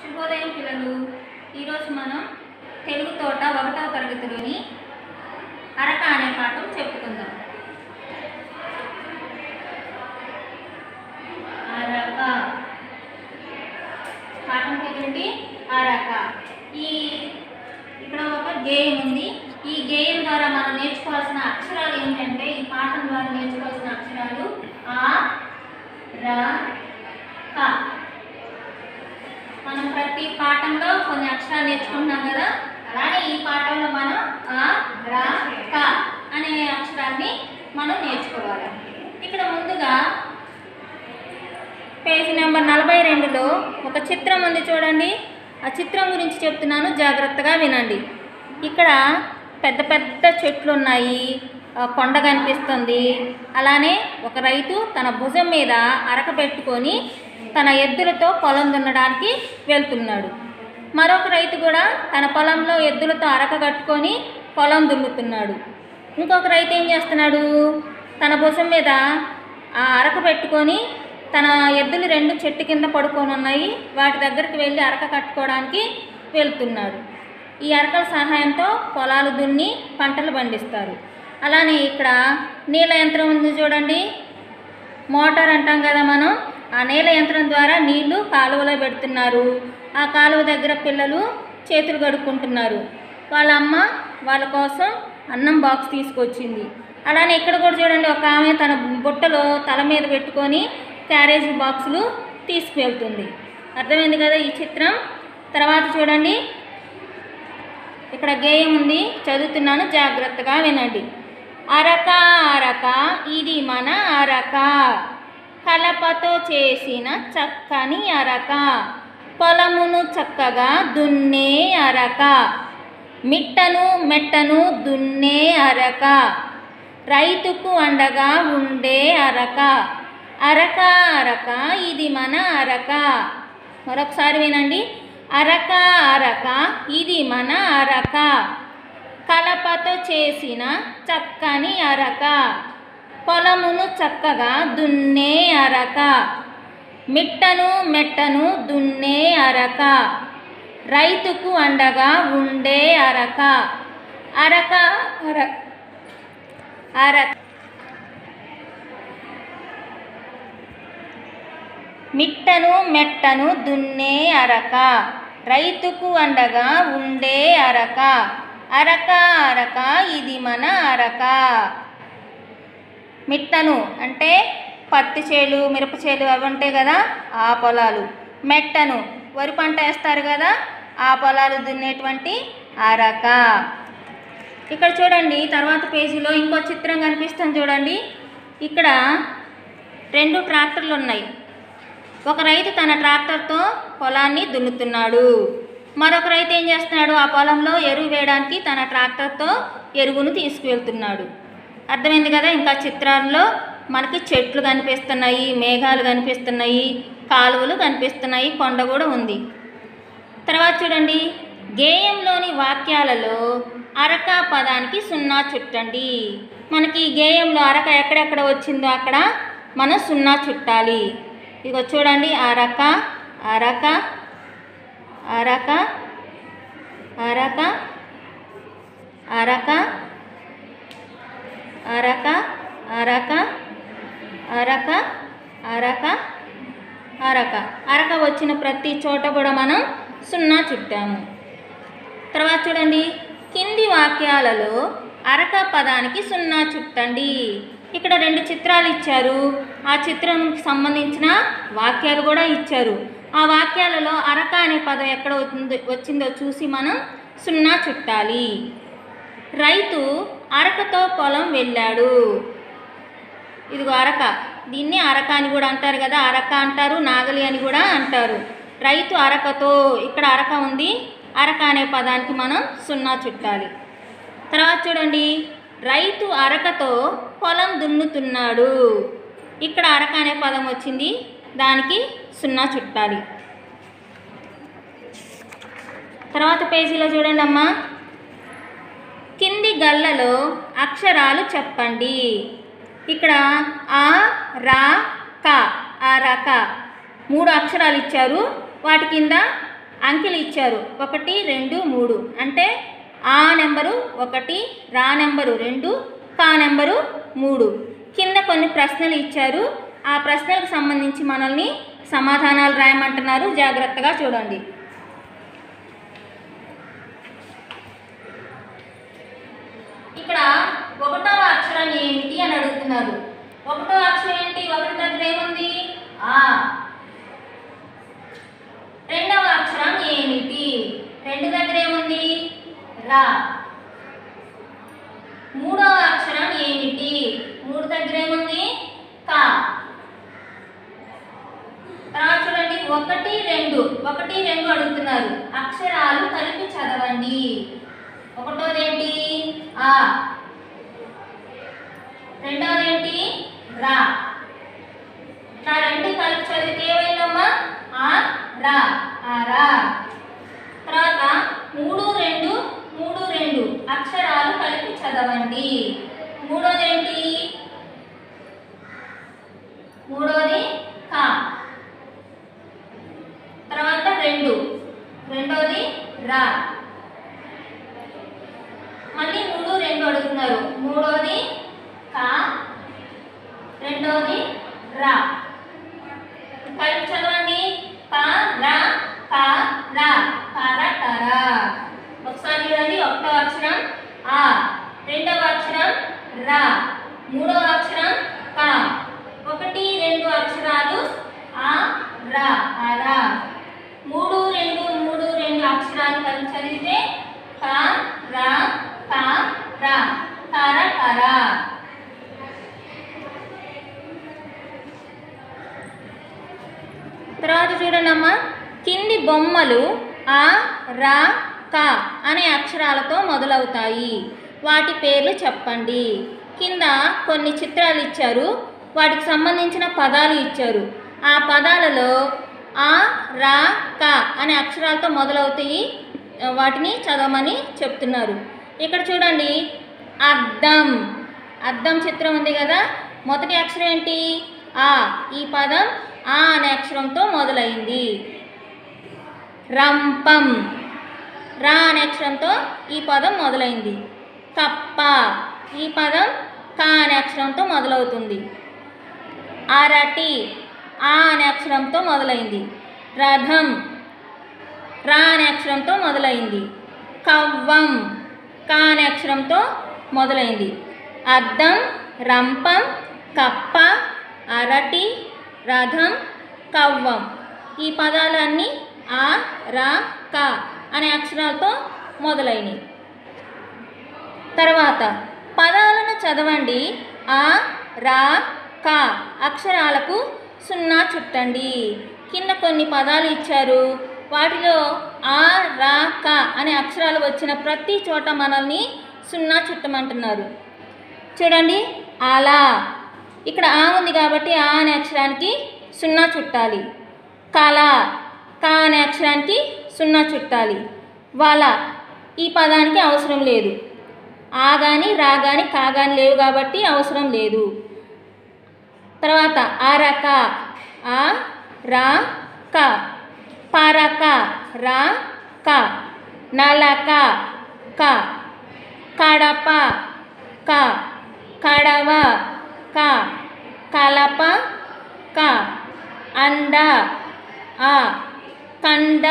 శుభోదయం పిల్లలు. ఈరోజు మనం తెలుగు తోట ఒకటవ తరగతిలోని అరక అనే పాఠం చెప్పుకుందాం. అరక. పాఠం పేరేంటి? అరక. ఈ ఇక్కడ ఒక గేయం ఉంది. ఈ గేయం ద్వారా మనం నేర్చుకోవాల్సిన అక్షరాలు ఏంటంటే ఈ పాఠం ద్వారా నేర్చుకోవాల్సిన అక్షరాలు ఆ ర క. మనం ప్రతి పాఠంలో కొన్ని అక్షరాలు నేర్చుకుంటున్నాం కదా? అలానే ఈ పాఠంలో మనం ఆ రా క అనే అక్షరాన్ని మనం నేర్చుకోవాలి. ఇక్కడ ముందుగా పేజీ నెంబర్ నలభై రెండులో ఒక చిత్రం ఉంది చూడండి. ఆ చిత్రం గురించి చెప్తున్నాను జాగ్రత్తగా వినండి. ఇక్కడ పెద్ద పెద్ద చెట్లు ఉన్నాయి కొండ కనిపిస్తుంది. అలానే ఒక రైతు తన భుజం మీద అరక పెట్టుకొని తన ఎద్దులతో పొలం దున్నడానికి వెళ్తున్నాడు. మరొక రైతు కూడా తన పొలంలో ఎద్దులతో అరక కట్టుకొని పొలం దున్నుతున్నాడు. ఇంకొక రైతు ఏం చేస్తున్నాడు? తన భుజం మీద ఆ అరక పెట్టుకొని తన ఎద్దులు రెండు చెట్టు కింద పడుకొని ఉన్నాయి. వాటి దగ్గరికి వెళ్ళి అరక కట్టుకోవడానికి వెళ్తున్నాడు. ఈ అరకల సహాయంతో పొలాలు దున్ని పంటలు పండిస్తారు. అలానే ఇక్కడ నీళ్ళ యంత్రం ఉంది చూడండి. మోటార్ అంటాం కదా మనం. ఆ నీళ్ళ యంత్రం ద్వారా నీళ్ళు కాలువలో పెడుతున్నారు. ఆ కాలువ దగ్గర పిల్లలు చేతులు కడుక్కుంటున్నారు. వాళ్ళ అమ్మ వాళ్ళ కోసం అన్నం బాక్స్ తీసుకొచ్చింది. అలానే ఇక్కడ కూడా చూడండి ఒక ఆమె తన బుట్టలో తల మీద పెట్టుకొని క్యారేజ్ బాక్సులు తీసుకువెళ్తుంది. అర్థమైంది కదా ఈ చిత్రం? తర్వాత చూడండి. ఇక్కడ గేయం ఉంది చదువుతున్నాను జాగ్రత్తగా వినండి. అరక అరక ఇది మన అరక. కలపతో చేసిన చక్కని అరక. పొలమును చక్కగా దున్నే అరక. మిట్టను మెట్టను దున్నే అరక. రైతుకు అండగా ఉండే అరక. అరక అరక ఇది మన అరక. మరొకసారి వినండి. అరక అరక ఇది మన అరక. కలపతో చేసిన చక్కని అరక. పొలమును చక్కగా దున్నే అరక. మిట్టను మెట్టను దున్నే అరక. రైతుకు అండగా ఉండే అరక. అరక అర అరక మిట్టను మెట్టను దున్నే అరక. రైతుకు అండగా ఉండే అరక. అరక అరక ఇది మన అరక. మిట్టను అంటే పత్తి చేలు మిరప చేలు అవి ఉంటాయి కదా ఆ పొలాలు. మెట్టను వరి పంట వేస్తారు కదా ఆ పొలాలు దున్నేటువంటి అరక ఇక్కడ చూడండి తర్వాత పేజీలో ఇంకో చిత్రం కనిపిస్తుంది చూడండి. ఇక్కడ రెండు ట్రాక్టర్లు ఉన్నాయి. ఒక రైతు తన ట్రాక్టర్తో పొలాన్ని దున్నుతున్నాడు. మరొక రైతు ఏం చేస్తున్నాడు? ఆ పొలంలో ఎరువు వేయడానికి తన ట్రాక్టర్తో ఎరువును తీసుకువెళ్తున్నాడు. అర్థమైంది కదా? ఇంకా చిత్రాల్లో మనకి చెట్లు కనిపిస్తున్నాయి మేఘాలు కనిపిస్తున్నాయి కాలువలు కనిపిస్తున్నాయి కొండ కూడా ఉంది. తర్వాత చూడండి. గేయంలోని వాక్యాలలో అరక పదానికి సున్నా చుట్టండి. మనకి గేయంలో అరక ఎక్కడెక్కడ వచ్చిందో అక్కడ మనం సున్నా చుట్టాలి. ఇక చూడండి. అరక అరక అరక అరక అరక అరక అరక అరక అరక అరక అరక. అరక వచ్చిన ప్రతి చోట కూడా మనం సున్నా చుట్టాము. తర్వాత చూడండి కింది వాక్యాలలో అరక పదానికి సున్నా చుట్టండి. ఇక్కడ రెండు చిత్రాలు ఇచ్చారు. ఆ చిత్రంకి సంబంధించిన వాక్యాలు కూడా ఇచ్చారు. ఆ వాక్యాలలో అరక అనే పదం ఎక్కడ వచ్చిందో చూసి మనం సున్నా చుట్టాలి. రైతు అరకతో పొలం వెళ్ళాడు. ఇదిగో అరక. దీన్ని అరక అని కూడా అంటారు కదా. అరక అంటారు నాగలి అని కూడా అంటారు. రైతు అరకతో ఇక్కడ అరక ఉంది. అరక అనే పదానికి మనం సున్నా చుట్టాలి. తర్వాత చూడండి. రైతు అరకతో పొలం దున్నుతున్నాడు. ఇక్కడ అరక అనే పదం వచ్చింది. దానికి సున్నా చుట్టాలి. తర్వాత పేజీలో చూడండి అమ్మా గల్లలో అక్షరాలు చెప్పండి. ఇక్కడ ఆ రా క ఆ రక మూడు అక్షరాలు ఇచ్చారు. వాటి కింద అంకెలు ఇచ్చారు. ఒకటి రెండు మూడు. అంటే ఆ నెంబరు ఒకటి రా నెంబరు రెండు కా నెంబరు మూడు. కింద కొన్ని ప్రశ్నలు ఇచ్చారు. ఆ ప్రశ్నలకు సంబంధించి మనల్ని సమాధానాలు రాయమంటున్నారు. జాగ్రత్తగా చూడండి. ఇక్కడ ఒకటవ అక్షరం ఏమిటి అని అడుగుతున్నారు. ఒకటో అక్షరం ఏంటి? ఒకటి దగ్గర ఏముంది? ఆ. రెండవ అక్షరం ఏమిటి? రెండు దగ్గర ఏముంది? రా. మూడవ అక్షరం ఏమిటి? మూడు దగ్గర ఏముంది? కా. తర్వాత చూడండి. ఒకటి రెండు. ఒకటి రెండు అడుగుతున్నారు. అక్షరాలు కలిపి చదవండి. ఒకటోది ఏంటి ఆ. రెండోది ఏంటి రా. ఇట్లా రెండు కలిపి చదివితే ఏమైందమ్మా? ఆ రా. ఆ రా. తర్వాత మూడు రెండు మూడు రెండు అక్షరాలు కలిపి చదవండి. మూడోది ఏంటి మూడోది కా. తర్వాత రెండు. రెండోది రా. మళ్ళీ మూడు రెండు అడుగుతున్నారు. మూడోది కా రెండోది రా. కలిపి చదవండి. కా రా కా రా. కార కరా ఒకసారి చూడండి. ఒకటో అక్షరం ఆ. రెండవ అక్షరం రా. మూడవ అక్షరం కా ఒకటి రెండు అక్షరాలు ఆ రా రా. మూడు రెండు మూడు రెండు అక్షరాలు కలిపి చదివితే కా రా కా రా కార కరా తర్వాత చూడండి కింది బొమ్మలు ఆ రా క అనే అక్షరాలతో మొదలవుతాయి. వాటి పేర్లు చెప్పండి. కింద కొన్ని చిత్రాలు ఇచ్చారు. వాటికి సంబంధించిన పదాలు ఇచ్చారు. ఆ పదాలలో ఆ రా క అనే అక్షరాలతో మొదలవుతాయి. వాటిని చదవమని చెప్తున్నారు. ఇక్కడ చూడండి. అద్దం. అద్దం చిత్రం ఉంది కదా. మొదటి అక్షరం ఏంటి? ఆ. ఈ పదం ఆ అనే అక్షరంతో మొదలైంది. రంపం. రా అనే అక్షరంతో ఈ పదం మొదలైంది. కప్ప. ఈ పదం కా అనే అక్షరంతో మొదలవుతుంది. అరటి. ఆ అనే అక్షరంతో మొదలైంది. రథం. రా అనే అక్షరంతో మొదలైంది. కవ్వం. కా అనే అక్షరంతో మొదలైంది. అద్దం రంపం కప్ప అరటి రథం కవ్వం. ఈ పదాలన్నీ ఆ రా క అనే అక్షరాలతో మొదలైనవి. తర్వాత పదాలను చదవండి. ఆ రా క అక్షరాలకు సున్నా చుట్టండి. కింద కొన్ని పదాలు ఇచ్చారు. వాటిలో ఆ రా క అనే అక్షరాలు వచ్చిన ప్రతి చోట మనల్ని సున్నా చుట్టమంటున్నారు. చూడండి అలా ఇక్కడ ఆ ఉంది కాబట్టి ఆ అనే అక్షరానికి సున్నా చుట్టాలి. కళ క అనే అక్షరానికి సున్నా చుట్టాలి. వల. ఈ పదానికి అవసరం లేదు. ఆ కానీ రా కానీ కా కానీ లేవు కాబట్టి అవసరం లేదు. తర్వాత ఆ రక ఆ రా క. పరక రా క నలక క కడప క కడవ క కలప క అండ ఆ కండ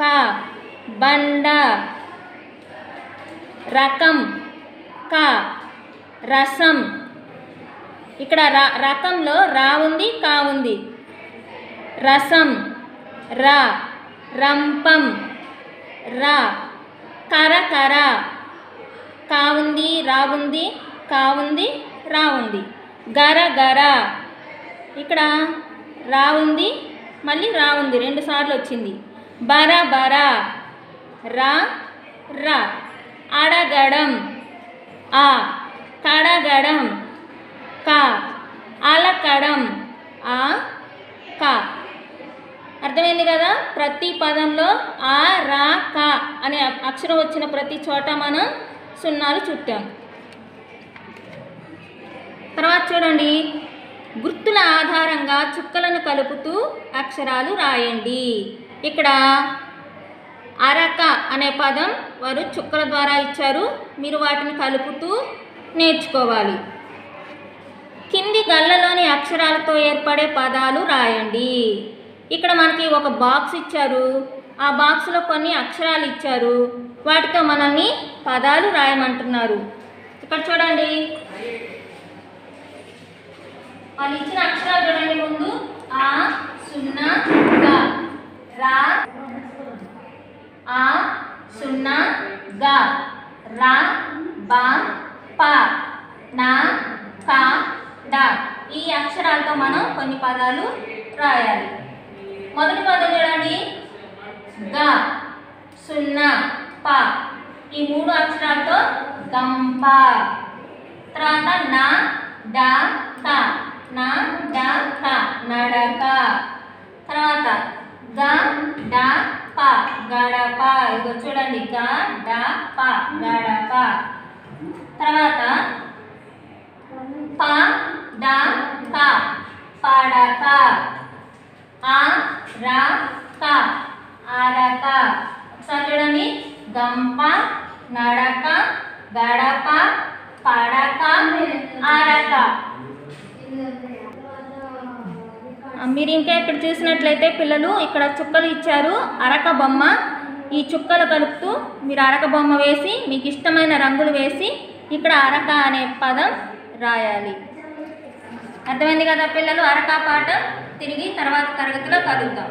క బండ రకం క రసం. ఇక్కడ ర రకంలో రా ఉంది కా ఉంది. రసం. ర రంపం. ర కర కర కావుంది రాగుంది రా ఉంది కా ఉంది రా ఉంది గర గర. ఇక్కడ రావుంది ఉంది మళ్ళీ రావుంది రెండుసార్లు రెండు సార్లు వచ్చింది. బర బర. రా రా. అడగడం. ఆ కడగడం. క అలకడం. ఆ క. అర్థమైంది కదా? ప్రతి పదంలో ఆ రా క అనే అక్షరం వచ్చిన ప్రతి చోట మనం సున్నాలు చుట్టాం. తర్వాత చూడండి. గుర్తుల ఆధారంగా చుక్కలను కలుపుతూ అక్షరాలు రాయండి. ఇక్కడ అరక అనే పదం వారు చుక్కల ద్వారా ఇచ్చారు. మీరు వాటిని కలుపుతూ నేర్చుకోవాలి. కింది గళ్ళలోని అక్షరాలతో ఏర్పడే పదాలు రాయండి. ఇక్కడ మనకి ఒక బాక్స్ ఇచ్చారు. ఆ బాక్స్లో కొన్ని అక్షరాలు ఇచ్చారు. వాటితో మనల్ని పదాలు రాయమంటున్నారు. ఇక్కడ చూడండి. వాళ్ళు ఇచ్చిన అక్షరాలు చూడండి ముందు. ఆ సున్నా గా. రా. ఆ సున్నా గా. రా బా పా నా కా డా. ఈ అక్షరాలతో మనం కొన్ని పదాలు రాయాలి. మొదటి పదం చూడండి. గ సున్నా ప. ఈ మూడు అక్షరాలతో గంప. తర్వాత నా డ క నా డ క నడక. తర్వాత గ డ ప. గడప. ఇదిగో చూడండి. గ డ ప. గడప. తర్వాత ప డ క పడక ఆ రా క అరక. ఒకసారి చూడండి. గంప నడక గడప పడక అరక. మీరు ఇంకా ఇక్కడ చూసినట్లయితే పిల్లలు ఇక్కడ చుక్కలు ఇచ్చారు. అరక బొమ్మ. ఈ చుక్కలు కలుపుతూ మీరు అరక బొమ్మ వేసి మీకు ఇష్టమైన రంగులు వేసి ఇక్కడ అరక అనే పదం రాయాలి. అర్థమైంది కదా పిల్లలు? అరక పాఠం? తిరిగి తర్వాత తరగతిలో కలుద్దాం.